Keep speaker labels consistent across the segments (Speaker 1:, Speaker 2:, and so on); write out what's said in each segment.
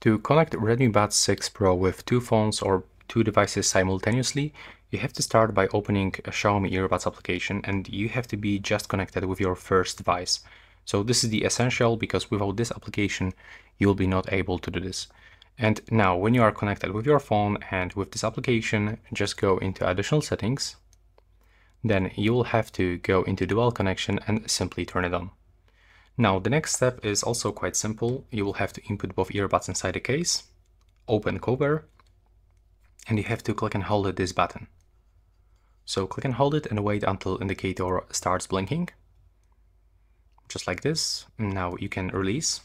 Speaker 1: To connect Redmi Buds 6 Pro with two phones or two devices simultaneously, you have to start by opening a Xiaomi earbuds application and you have to be just connected with your first device. So this is the essential because without this application, you will be not able to do this. And now when you are connected with your phone and with this application, just go into additional settings. Then you will have to go into dual connection and simply turn it on. Now the next step is also quite simple. You will have to input both earbuds inside the case, open cover, and you have to click and hold this button. So click and hold it and wait until indicator starts blinking. Just like this. Now you can release.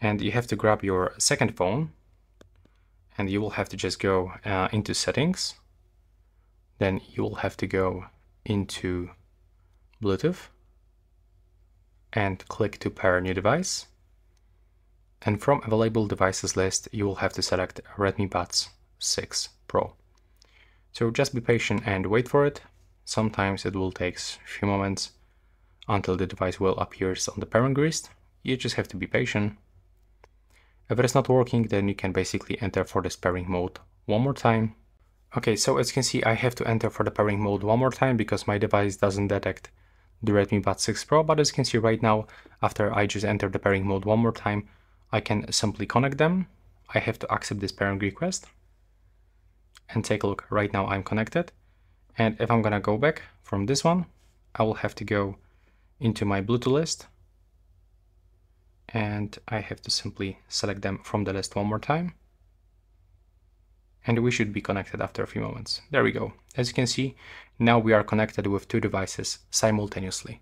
Speaker 1: And you have to grab your second phone and you will have to just go uh, into settings. Then you will have to go into Bluetooth and click to pair new device. And from available devices list, you will have to select Redmi Buds 6 Pro. So just be patient and wait for it. Sometimes it will take a few moments until the device will appear on the pairing list. You just have to be patient. If it is not working, then you can basically enter for this pairing mode one more time. Okay, so as you can see, I have to enter for the pairing mode one more time because my device doesn't detect the Redmi Buds 6 Pro, but as you can see right now, after I just enter the pairing mode one more time, I can simply connect them. I have to accept this pairing request. And take a look, right now I'm connected. And if I'm gonna go back from this one, I will have to go into my Bluetooth list. And I have to simply select them from the list one more time and we should be connected after a few moments. There we go. As you can see, now we are connected with two devices simultaneously.